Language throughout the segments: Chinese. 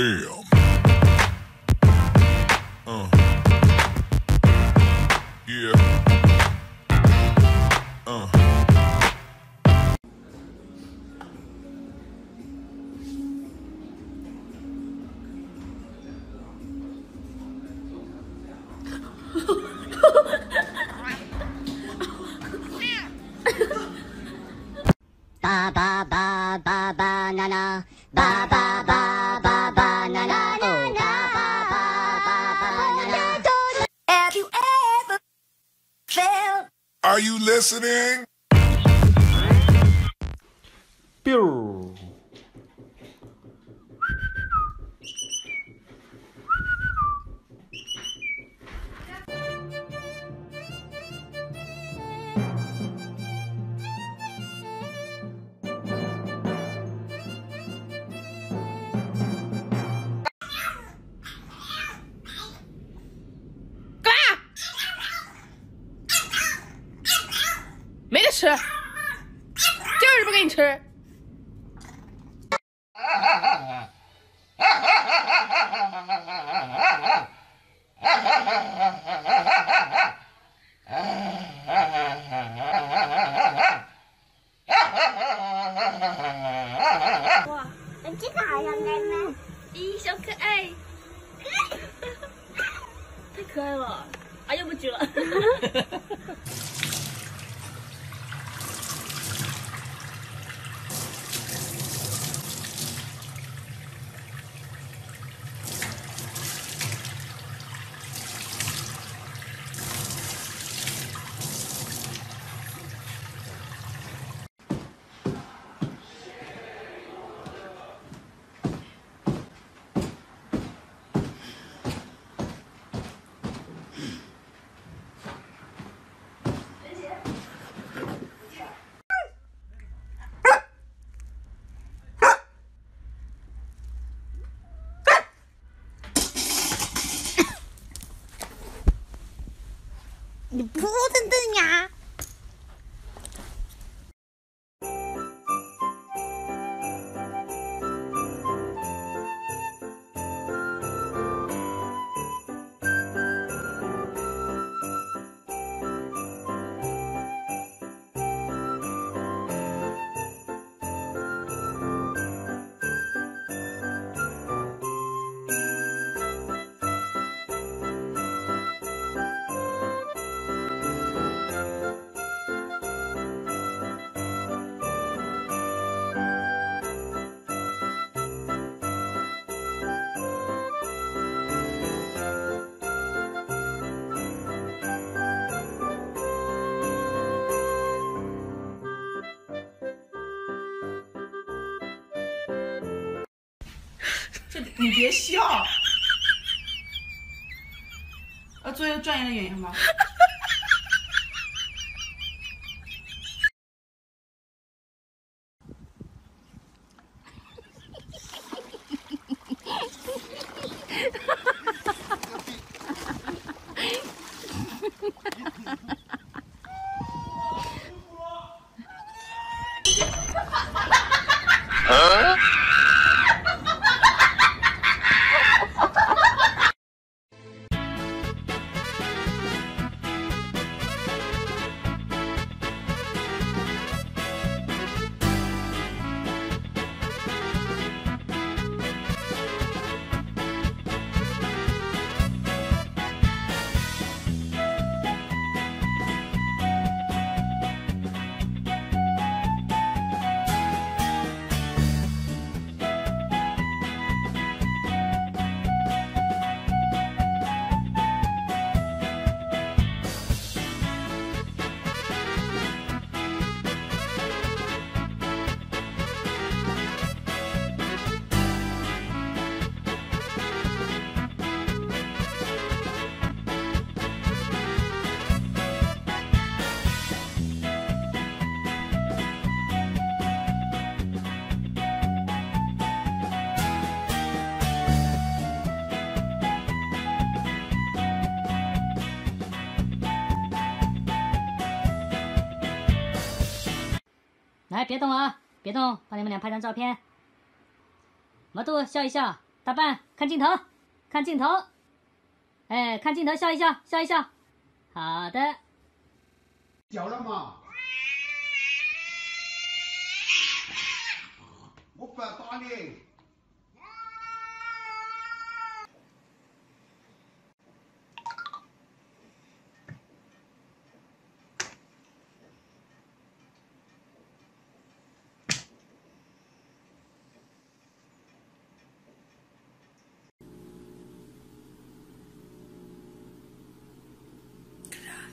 Damn. Uh. Yeah. Uh. Are you listening? biu。吃，就是不给你吃。哇，这个好像在吗？咦，小可爱，太可爱了！哎呀，不举了。你不等等呀？这你别笑，呃做一个专业的演员吗？哎，别动啊，别动，帮你们俩拍张照片。毛豆笑一笑，大半看镜头，看镜头，哎，看镜头笑一笑，笑一笑。好的。嚼了吗？我不要打你。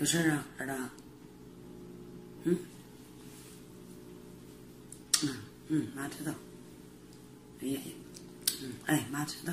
有事儿啊，儿子。嗯嗯嗯，妈知道。哎呀呀，嗯，哎，妈知道。